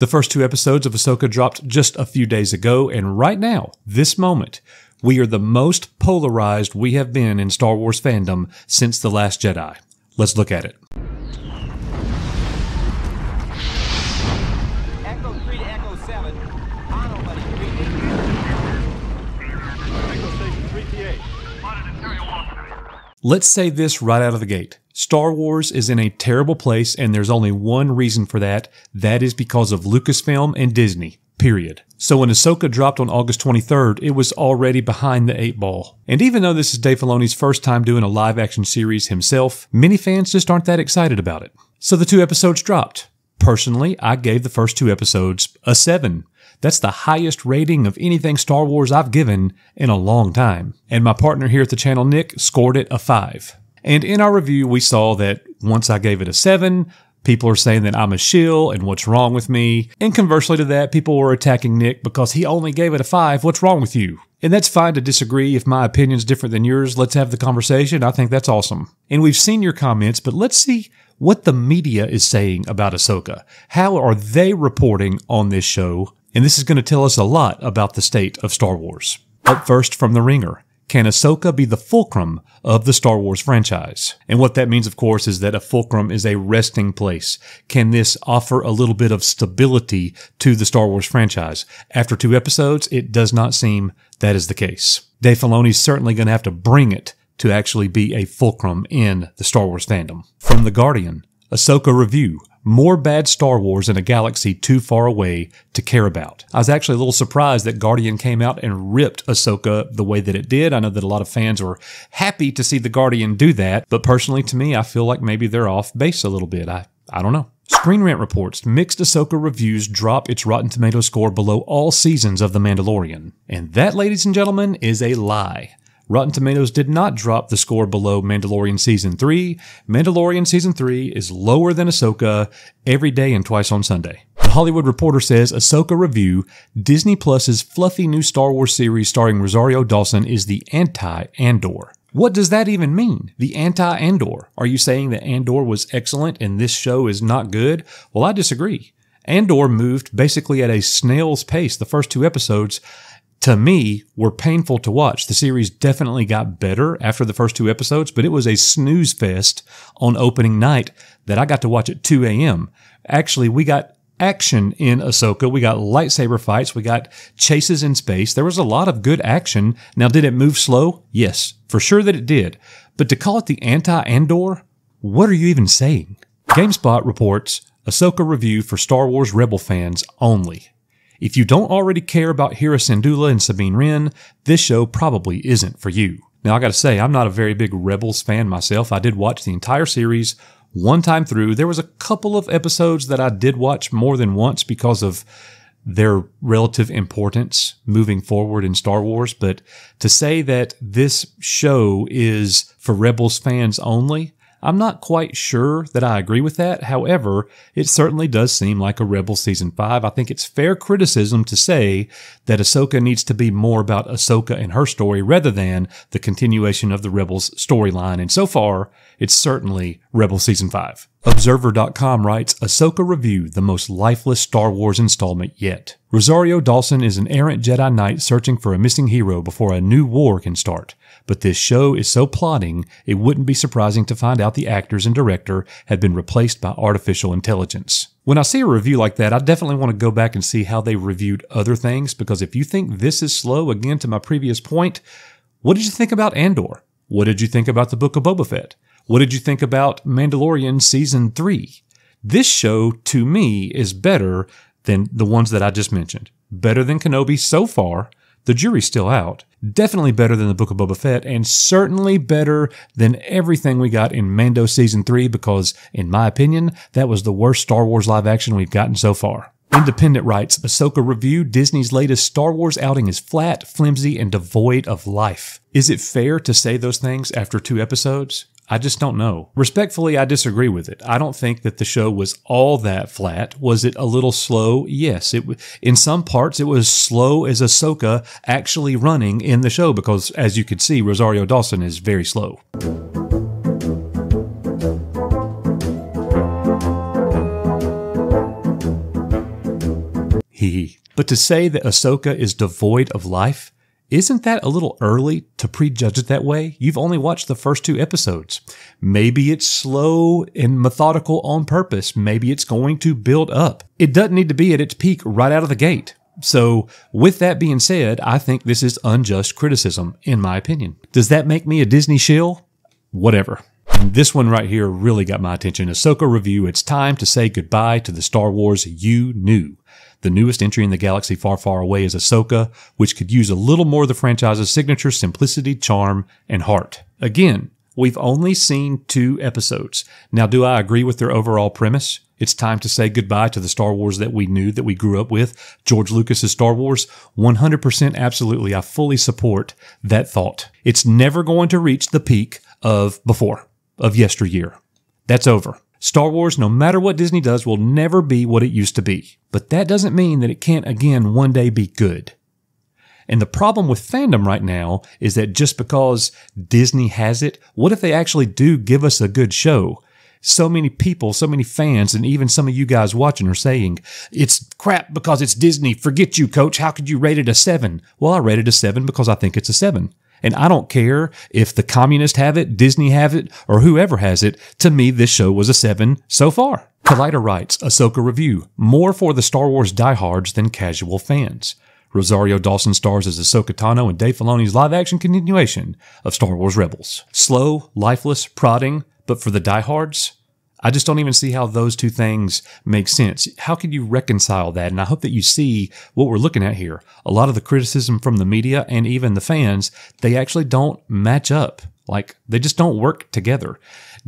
The first two episodes of Ahsoka dropped just a few days ago, and right now, this moment, we are the most polarized we have been in Star Wars fandom since The Last Jedi. Let's look at it. Let's say this right out of the gate. Star Wars is in a terrible place, and there's only one reason for that. That is because of Lucasfilm and Disney. Period. So when Ahsoka dropped on August 23rd, it was already behind the eight ball. And even though this is Dave Filoni's first time doing a live action series himself, many fans just aren't that excited about it. So the two episodes dropped. Personally, I gave the first two episodes a 7. That's the highest rating of anything Star Wars I've given in a long time. And my partner here at the channel, Nick, scored it a 5. And in our review, we saw that once I gave it a 7, people are saying that I'm a shill and what's wrong with me. And conversely to that, people were attacking Nick because he only gave it a 5. What's wrong with you? And that's fine to disagree. If my opinion's different than yours, let's have the conversation. I think that's awesome. And we've seen your comments, but let's see what the media is saying about Ahsoka. How are they reporting on this show? And this is going to tell us a lot about the state of Star Wars. Up first from The Ringer. Can Ahsoka be the fulcrum of the Star Wars franchise? And what that means, of course, is that a fulcrum is a resting place. Can this offer a little bit of stability to the Star Wars franchise? After two episodes, it does not seem that is the case. Dave Filoni's certainly going to have to bring it to actually be a fulcrum in the Star Wars fandom. From The Guardian, Ahsoka Review. More bad Star Wars in a galaxy too far away to care about. I was actually a little surprised that Guardian came out and ripped Ahsoka the way that it did. I know that a lot of fans were happy to see the Guardian do that, but personally to me, I feel like maybe they're off base a little bit. I, I don't know. Screen Rant reports mixed Ahsoka reviews drop its Rotten Tomato score below all seasons of The Mandalorian. And that, ladies and gentlemen, is a lie. Rotten Tomatoes did not drop the score below Mandalorian Season 3. Mandalorian Season 3 is lower than Ahsoka every day and twice on Sunday. The Hollywood Reporter says Ahsoka Review, Disney Plus's fluffy new Star Wars series starring Rosario Dawson, is the anti Andor. What does that even mean? The anti Andor? Are you saying that Andor was excellent and this show is not good? Well, I disagree. Andor moved basically at a snail's pace the first two episodes to me were painful to watch. The series definitely got better after the first two episodes, but it was a snooze fest on opening night that I got to watch at 2 a.m. Actually, we got action in Ahsoka. We got lightsaber fights. We got chases in space. There was a lot of good action. Now, did it move slow? Yes, for sure that it did. But to call it the anti-Andor, what are you even saying? GameSpot reports Ahsoka review for Star Wars Rebel fans only. If you don't already care about Hera Syndulla and Sabine Wren, this show probably isn't for you. Now, I gotta say, I'm not a very big Rebels fan myself. I did watch the entire series one time through. There was a couple of episodes that I did watch more than once because of their relative importance moving forward in Star Wars. But to say that this show is for Rebels fans only, I'm not quite sure that I agree with that. However, it certainly does seem like a Rebel Season 5. I think it's fair criticism to say that Ahsoka needs to be more about Ahsoka and her story rather than the continuation of the Rebels storyline. And so far, it's certainly Rebel Season 5. Observer.com writes Ahsoka Review, the most lifeless Star Wars installment yet. Rosario Dawson is an errant Jedi Knight searching for a missing hero before a new war can start. But this show is so plotting, it wouldn't be surprising to find out the actors and director have been replaced by artificial intelligence. When I see a review like that, I definitely want to go back and see how they reviewed other things, because if you think this is slow, again to my previous point, what did you think about Andor? What did you think about the Book of Boba Fett? What did you think about Mandalorian Season 3? This show, to me, is better than the ones that I just mentioned. Better than Kenobi so far. The jury's still out. Definitely better than the Book of Boba Fett, and certainly better than everything we got in Mando Season 3 because, in my opinion, that was the worst Star Wars live action we've gotten so far. Independent writes Ahsoka Review Disney's latest Star Wars outing is flat, flimsy, and devoid of life. Is it fair to say those things after two episodes? I just don't know. Respectfully, I disagree with it. I don't think that the show was all that flat. Was it a little slow? Yes. It in some parts it was slow as Ahsoka actually running in the show because, as you could see, Rosario Dawson is very slow. Hee. But to say that Ahsoka is devoid of life, isn't that a little early to prejudge it that way? You've only watched the first two episodes. Maybe it's slow and methodical on purpose. Maybe it's going to build up. It doesn't need to be at its peak right out of the gate. So, with that being said, I think this is unjust criticism, in my opinion. Does that make me a Disney shill? Whatever. And this one right here really got my attention. Ahsoka review. It's time to say goodbye to the Star Wars you knew. The newest entry in the galaxy far, far away is Ahsoka, which could use a little more of the franchise's signature simplicity, charm, and heart. Again, we've only seen two episodes. Now, do I agree with their overall premise? It's time to say goodbye to the Star Wars that we knew, that we grew up with. George Lucas's Star Wars. 100% absolutely. I fully support that thought. It's never going to reach the peak of before, of yesteryear. That's over. Star Wars, no matter what Disney does, will never be what it used to be. But that doesn't mean that it can't again one day be good. And the problem with fandom right now is that just because Disney has it, what if they actually do give us a good show? So many people, so many fans, and even some of you guys watching are saying, it's crap because it's Disney. Forget you, coach. How could you rate it a seven? Well, I rated it a seven because I think it's a seven. And I don't care if the communists have it, Disney have it, or whoever has it. To me, this show was a seven so far. Collider writes, Ahsoka review, more for the Star Wars diehards than casual fans. Rosario Dawson stars as Ahsoka Tano in Dave Filoni's live-action continuation of Star Wars Rebels. Slow, lifeless, prodding, but for the diehards, I just don't even see how those two things make sense. How can you reconcile that? And I hope that you see what we're looking at here. A lot of the criticism from the media and even the fans, they actually don't match up. Like they just don't work together.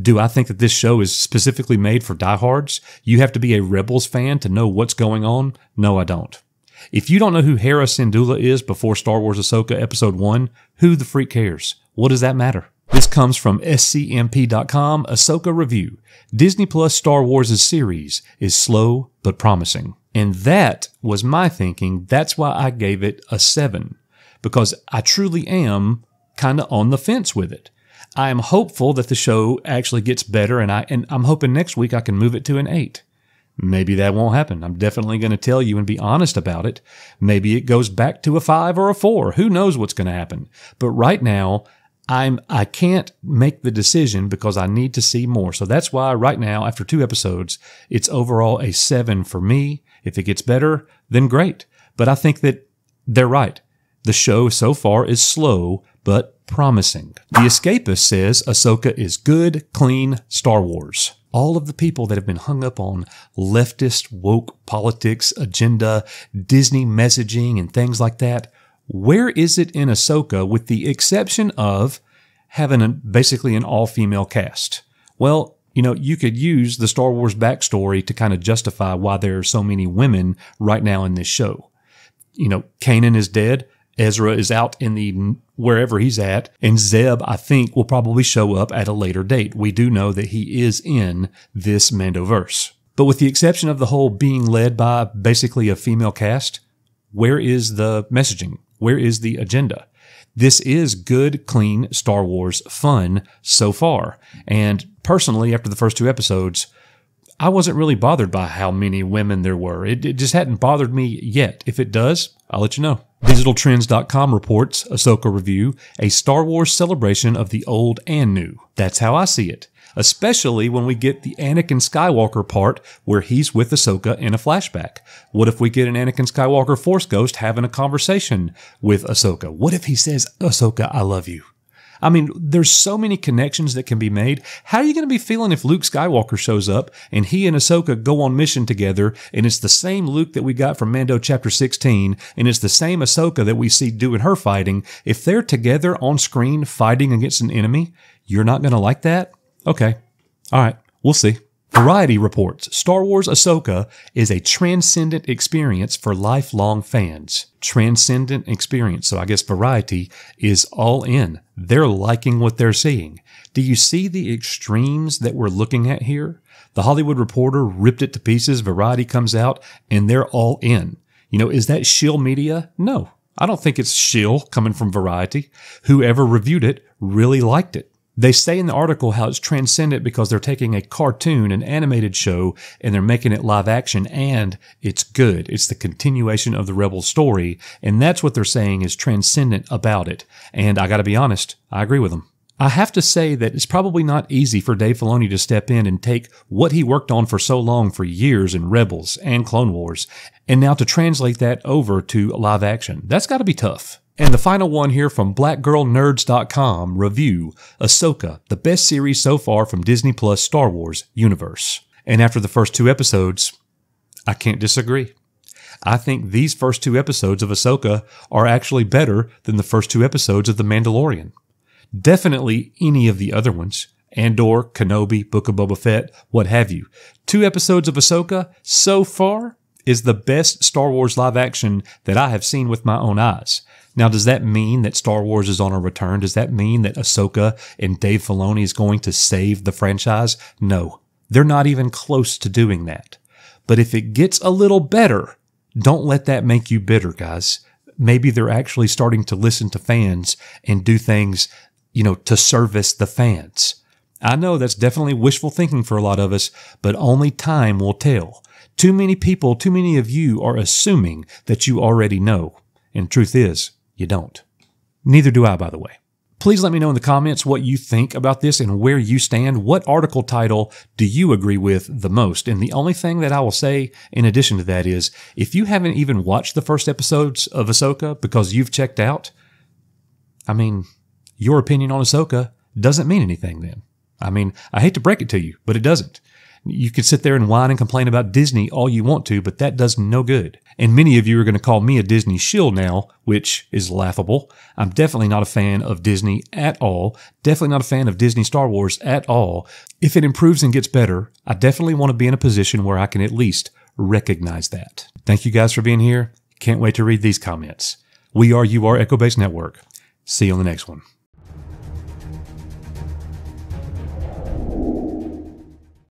Do I think that this show is specifically made for diehards? You have to be a Rebels fan to know what's going on? No, I don't. If you don't know who Hera Syndulla is before Star Wars Ahsoka Episode 1, who the freak cares? What does that matter? This comes from scmp.com, Ahsoka Review. Disney Plus Star Wars' series is slow but promising. And that was my thinking. That's why I gave it a 7. Because I truly am kind of on the fence with it. I am hopeful that the show actually gets better and I and I'm hoping next week I can move it to an 8. Maybe that won't happen. I'm definitely going to tell you and be honest about it. Maybe it goes back to a 5 or a 4. Who knows what's going to happen. But right now, I'm I can't make the decision because I need to see more. So that's why right now, after two episodes, it's overall a seven for me. If it gets better, then great. But I think that they're right. The show so far is slow but promising. The Escapist says Ahsoka is good, clean Star Wars. All of the people that have been hung up on leftist woke politics, agenda, Disney messaging, and things like that where is it in Ahsoka with the exception of having a, basically an all female cast? Well, you know, you could use the Star Wars backstory to kind of justify why there are so many women right now in this show. You know, Kanan is dead. Ezra is out in the wherever he's at, and Zeb, I think, will probably show up at a later date. We do know that he is in this Mandoverse. But with the exception of the whole being led by basically a female cast, where is the messaging? Where is the agenda? This is good, clean Star Wars fun so far. And personally, after the first two episodes, I wasn't really bothered by how many women there were. It, it, just hadn't bothered me yet. If it does, I'll let you know. DigitalTrends.com reports Ahsoka review, a Star Wars celebration of the old and new. That's how I see it especially when we get the Anakin Skywalker part where he's with Ahsoka in a flashback. What if we get an Anakin Skywalker Force Ghost having a conversation with Ahsoka? What if he says, Ahsoka, I love you? I mean, there's so many connections that can be made. How are you going to be feeling if Luke Skywalker shows up and he and Ahsoka go on mission together and it's the same Luke that we got from Mando chapter 16 and it's the same Ahsoka that we see doing her fighting? If they're together on screen fighting against an enemy, you're not going to like that? Okay. All right. We'll see. Variety reports Star Wars Ahsoka is a transcendent experience for lifelong fans. Transcendent experience. So I guess Variety is all in. They're liking what they're seeing. Do you see the extremes that we're looking at here? The Hollywood Reporter ripped it to pieces. Variety comes out and they're all in. You know, is that shill media? No, I don't think it's shill coming from Variety. Whoever reviewed it really liked it. They say in the article how it's transcendent because they're taking a cartoon, an animated show, and they're making it live action, and it's good. It's the continuation of the Rebel story, and that's what they're saying is transcendent about it. And I gotta be honest, I agree with them. I have to say that it's probably not easy for Dave Filoni to step in and take what he worked on for so long for years in Rebels and Clone Wars, and now to translate that over to live action. That's gotta be tough. And the final one here from BlackGirlNerds.com review Ahsoka, the best series so far from Disney Plus Star Wars universe. And after the first two episodes, I can't disagree. I think these first two episodes of Ahsoka are actually better than the first two episodes of The Mandalorian. Definitely any of the other ones. Andor, Kenobi, Book of Boba Fett, what have you. Two episodes of Ahsoka so far is the best Star Wars live action that I have seen with my own eyes. Now, does that mean that Star Wars is on a return? Does that mean that Ahsoka and Dave Filoni is going to save the franchise? No, they're not even close to doing that. But if it gets a little better, don't let that make you bitter, guys. Maybe they're actually starting to listen to fans and do things, you know, to service the fans. I know that's definitely wishful thinking for a lot of us, but only time will tell. Too many people, too many of you are assuming that you already know. And truth is, you don't. Neither do I, by the way. Please let me know in the comments what you think about this and where you stand. What article title do you agree with the most? And the only thing that I will say in addition to that is if you haven't even watched the first episodes of Ahsoka because you've checked out, I mean, your opinion on Ahsoka doesn't mean anything then. I mean, I hate to break it to you, but it doesn't. You can sit there and whine and complain about Disney all you want to, but that does no good. And many of you are going to call me a Disney shill now, which is laughable. I'm definitely not a fan of Disney at all. Definitely not a fan of Disney Star Wars at all. If it improves and gets better, I definitely want to be in a position where I can at least recognize that. Thank you guys for being here. Can't wait to read these comments. We are You Are Echo Base Network. See you on the next one.